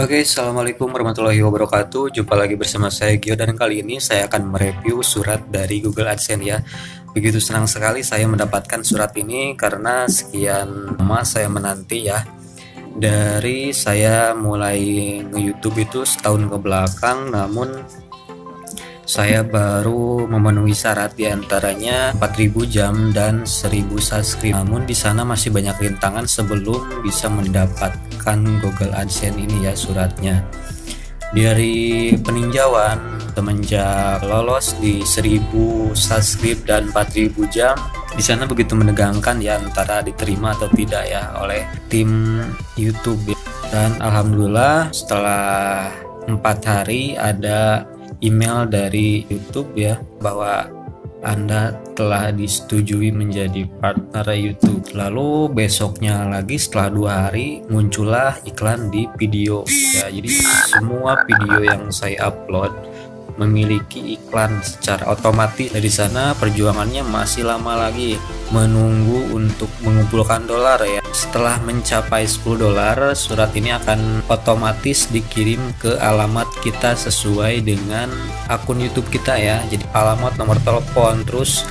Oke, Assalamualaikum warahmatullahi wabarakatuh. Jumpa lagi bersama saya Gio. Dan kali ini saya akan mereview surat dari Google AdSense ya. Begitu senang sekali saya mendapatkan surat ini Karena sekian lama saya menanti ya. Dari saya mulai nge-youtube itu setahun ke belakang Namun saya baru memenuhi syarat di antaranya 4000 jam dan 1000 subscribe namun di sana masih banyak rintangan sebelum bisa mendapatkan Google AdSense ini ya suratnya. Dari peninjauan semenjak lolos di 1000 subscribe dan 4000 jam di sana begitu menegangkan ya antara diterima atau tidak ya oleh tim YouTube. Dan alhamdulillah setelah empat hari ada email dari YouTube ya bahwa anda telah disetujui menjadi partner YouTube. Lalu besoknya lagi setelah dua hari muncullah iklan di video. Ya, jadi semua video yang saya upload memiliki iklan secara otomatis. Dari sana perjuangannya masih lama lagi. Menunggu untuk mengumpulkan dolar ya. Setelah mencapai 10 dolar surat ini akan otomatis dikirim ke alamat kita sesuai dengan akun YouTube kita ya. Jadi alamat nomor telepon terus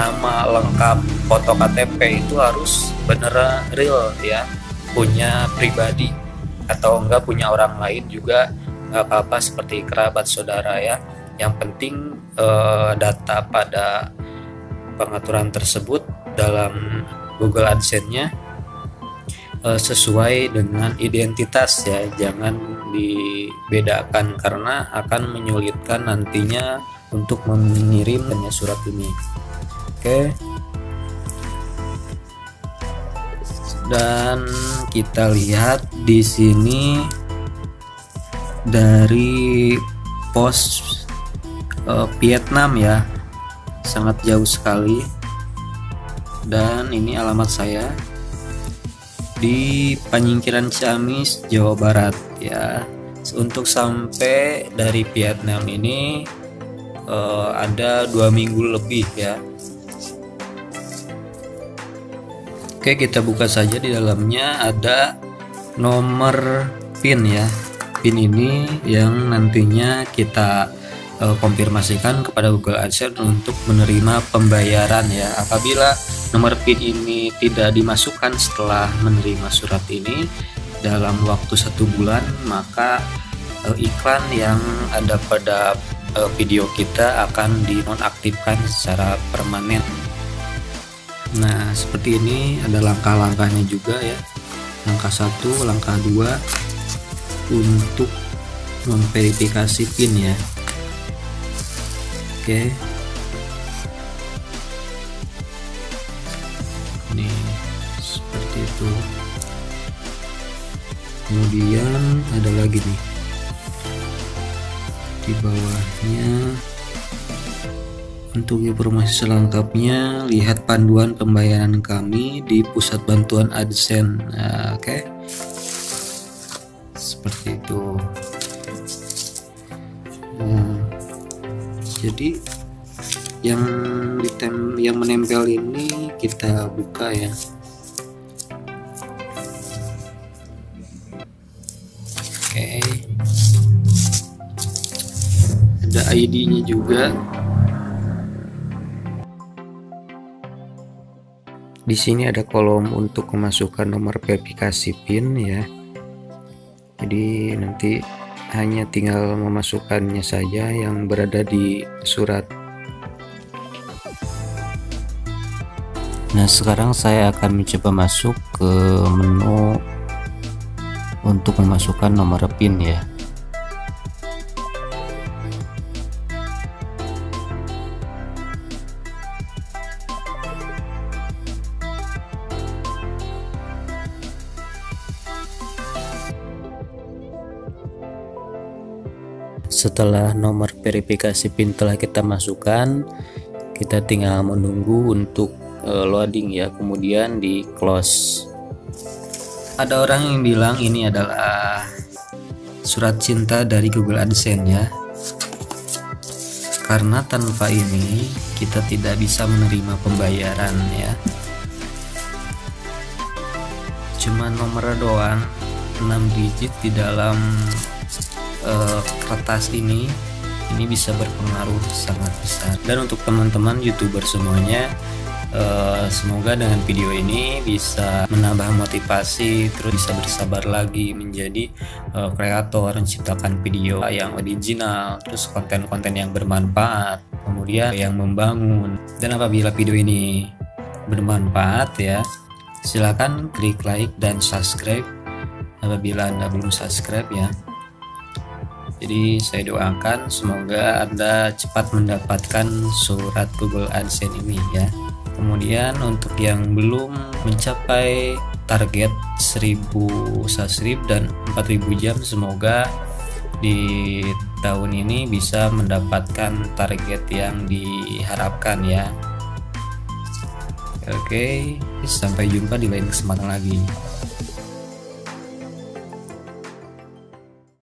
nama lengkap foto KTP itu harus bener real ya. Punya pribadi atau enggak punya orang lain juga nggak apa-apa seperti kerabat saudara ya. Yang penting eh, data pada pengaturan tersebut dalam Google AdSense-nya eh, sesuai dengan identitas ya. Jangan dibedakan karena akan menyulitkan nantinya untuk mengirimnya surat ini. Oke. Dan kita lihat di sini dari pos uh, Vietnam ya. Sangat jauh sekali. Dan ini alamat saya di Panyingkiran Ciamis Jawa Barat ya. Untuk sampai dari Vietnam ini uh, ada dua minggu lebih ya. Oke kita buka saja di dalamnya. Ada nomor PIN ya PIN ini yang nantinya kita uh, konfirmasikan kepada Google AdSense untuk menerima pembayaran ya. Apabila nomor PIN ini tidak dimasukkan setelah menerima surat ini dalam waktu satu bulan maka uh, iklan yang ada pada uh, video kita akan dinonaktifkan secara permanen. Nah seperti ini ada langkah-langkahnya juga ya. Langkah satu langkah dua untuk memverifikasi PIN ya. Oke. Ini seperti itu. Kemudian ada lagi nih. Di bawahnya untuk informasi selengkapnya lihat panduan pembayaran kami di pusat bantuan AdSense. Nah, oke. okay. Seperti itu. Nah, jadi yang ditem yang menempel ini kita buka ya. Oke. Ada ID nya juga. Di sini ada kolom untuk memasukkan nomor verifikasi PIN ya jadi nanti hanya tinggal memasukkannya saja yang berada di surat. Nah sekarang saya akan mencoba masuk ke menu untuk memasukkan nomor PIN ya setelah nomor verifikasi PIN telah kita masukkan kita tinggal menunggu untuk uh, loading ya kemudian di close. Ada orang yang bilang ini adalah surat cinta dari Google AdSense ya. Karena tanpa ini kita tidak bisa menerima pembayaran ya. Cuma nomor doang 6 digit di dalam uh, kertas ini ini bisa berpengaruh sangat besar. Dan untuk teman-teman youtuber semuanya uh, semoga dengan video ini bisa menambah motivasi terus bisa bersabar lagi menjadi uh, kreator menciptakan video yang original terus konten-konten yang bermanfaat kemudian yang membangun. Dan apabila video ini bermanfaat ya silahkan klik like dan subscribe. Apabila anda belum subscribe ya jadi saya doakan semoga Anda cepat mendapatkan surat Google AdSense ini ya. Kemudian untuk yang belum mencapai target 1000 subscribe dan 4000 jam semoga di tahun ini bisa mendapatkan target yang diharapkan ya. Oke, sampai jumpa di lain kesempatan lagi.